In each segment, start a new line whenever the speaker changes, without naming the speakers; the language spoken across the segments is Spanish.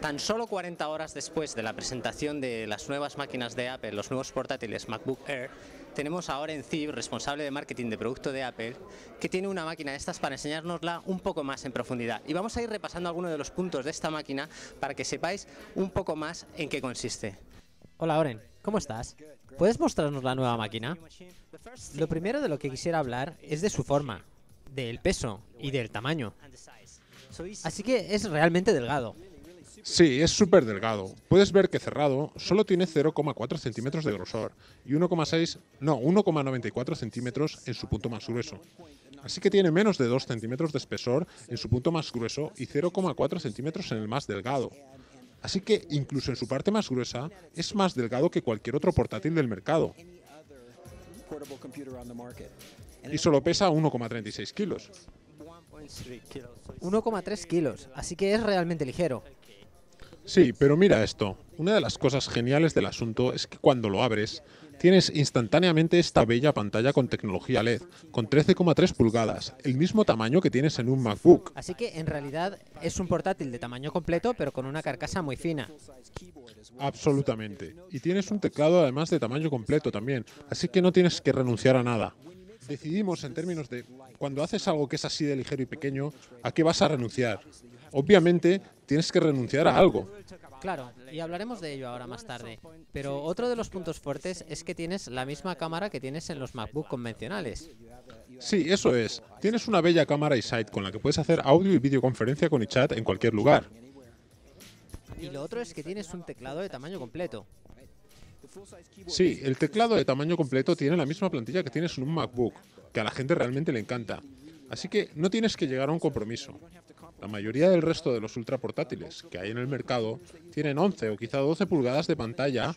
Tan solo 40 horas después de la presentación de las nuevas máquinas de Apple, los nuevos portátiles MacBook Air, tenemos ahora en Cib, responsable de marketing de producto de Apple, que tiene una máquina de estas para enseñárnosla un poco más en profundidad. Y vamos a ir repasando algunos de los puntos de esta máquina para que sepáis un poco más en qué consiste.
Hola Oren, ¿cómo estás? ¿Puedes mostrarnos la nueva máquina? Lo primero de lo que quisiera hablar es de su forma, del peso y del tamaño. Así que es realmente delgado.
Sí, es súper delgado. Puedes ver que cerrado solo tiene 0,4 centímetros de grosor y 1,6, no, 1,94 centímetros en su punto más grueso. Así que tiene menos de 2 centímetros de espesor en su punto más grueso y 0,4 centímetros en el más delgado. Así que incluso en su parte más gruesa es más delgado que cualquier otro portátil del mercado. Y solo pesa 1,36 kilos.
1,3 kilos, así que es realmente ligero.
Sí, pero mira esto. Una de las cosas geniales del asunto es que cuando lo abres, tienes instantáneamente esta bella pantalla con tecnología LED, con 13,3 pulgadas, el mismo tamaño que tienes en un MacBook.
Así que en realidad es un portátil de tamaño completo, pero con una carcasa muy fina.
Absolutamente. Y tienes un teclado además de tamaño completo también, así que no tienes que renunciar a nada. Decidimos en términos de cuando haces algo que es así de ligero y pequeño, ¿a qué vas a renunciar? Obviamente tienes que renunciar a algo.
Claro, y hablaremos de ello ahora más tarde. Pero otro de los puntos fuertes es que tienes la misma cámara que tienes en los MacBook convencionales.
Sí, eso es. Tienes una bella cámara iSight con la que puedes hacer audio y videoconferencia con iChat en cualquier lugar.
Y lo otro es que tienes un teclado de tamaño completo.
Sí, el teclado de tamaño completo tiene la misma plantilla que tienes en un MacBook, que a la gente realmente le encanta. Así que no tienes que llegar a un compromiso. La mayoría del resto de los ultraportátiles que hay en el mercado tienen 11 o quizá 12 pulgadas de pantalla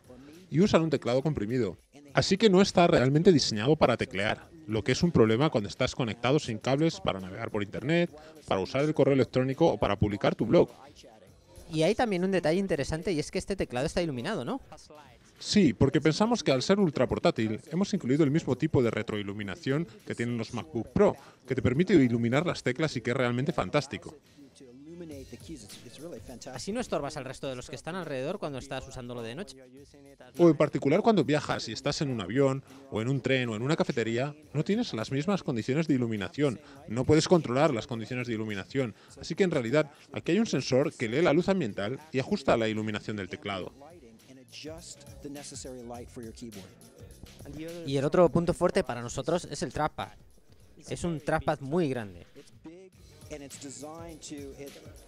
y usan un teclado comprimido. Así que no está realmente diseñado para teclear, lo que es un problema cuando estás conectado sin cables para navegar por internet, para usar el correo electrónico o para publicar tu blog.
Y hay también un detalle interesante y es que este teclado está iluminado, ¿no?
Sí, porque pensamos que al ser ultra portátil hemos incluido el mismo tipo de retroiluminación que tienen los MacBook Pro, que te permite iluminar las teclas y que es realmente fantástico.
Así no estorbas al resto de los que están alrededor cuando estás usándolo de noche.
O en particular cuando viajas y estás en un avión, o en un tren, o en una cafetería, no tienes las mismas condiciones de iluminación. No puedes controlar las condiciones de iluminación. Así que en realidad aquí hay un sensor que lee la luz ambiental y ajusta la iluminación del teclado.
Y el otro punto fuerte para nosotros es el trackpad. Es un trackpad muy grande.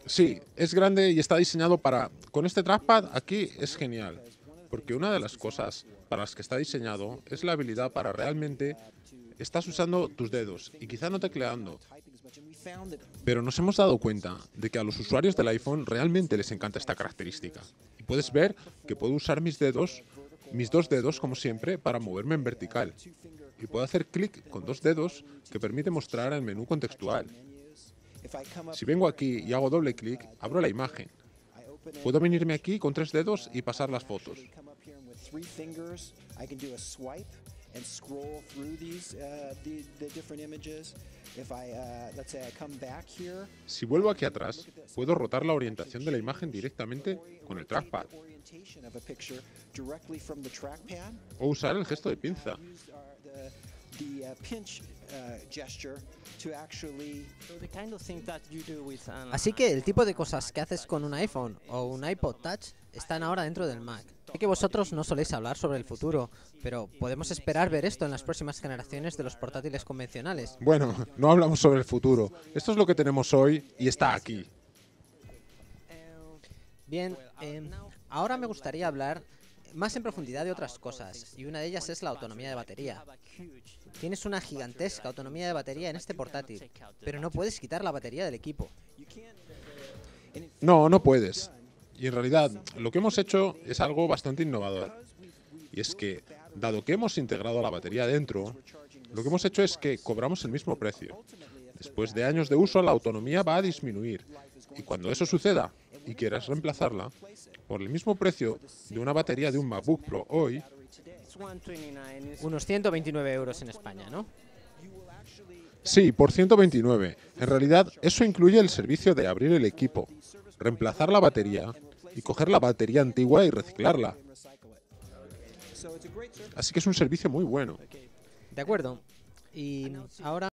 Sí, es grande y está diseñado para... Con este trackpad aquí es genial, porque una de las cosas para las que está diseñado es la habilidad para realmente... Estás usando tus dedos y quizá no tecleando, pero nos hemos dado cuenta de que a los usuarios del iPhone realmente les encanta esta característica. Y puedes ver que puedo usar mis dedos, mis dos dedos como siempre, para moverme en vertical. Y puedo hacer clic con dos dedos que permite mostrar el menú contextual. Si vengo aquí y hago doble clic, abro la imagen. Puedo venirme aquí con tres dedos y pasar las fotos. Si vuelvo aquí atrás, puedo rotar la orientación de la imagen directamente con el trackpad. O usar el gesto de pinza.
Así que el tipo de cosas que haces con un iPhone o un iPod Touch están ahora dentro del Mac. Sé que vosotros no soléis hablar sobre el futuro, pero podemos esperar ver esto en las próximas generaciones de los portátiles convencionales.
Bueno, no hablamos sobre el futuro. Esto es lo que tenemos hoy y está aquí.
Bien, eh, ahora me gustaría hablar más en profundidad de otras cosas, y una de ellas es la autonomía de batería. Tienes una gigantesca autonomía de batería en este portátil, pero no puedes quitar la batería del equipo.
No, no puedes. Y en realidad, lo que hemos hecho es algo bastante innovador. Y es que, dado que hemos integrado la batería dentro, lo que hemos hecho es que cobramos el mismo precio. Después de años de uso, la autonomía va a disminuir. Y cuando eso suceda y quieras reemplazarla, por el mismo precio de una batería de un MacBook Pro hoy,
unos 129 euros en España, ¿no?
Sí, por 129. En realidad, eso incluye el servicio de abrir el equipo, reemplazar la batería y coger la batería antigua y reciclarla. Así que es un servicio muy bueno.
De acuerdo. Y ahora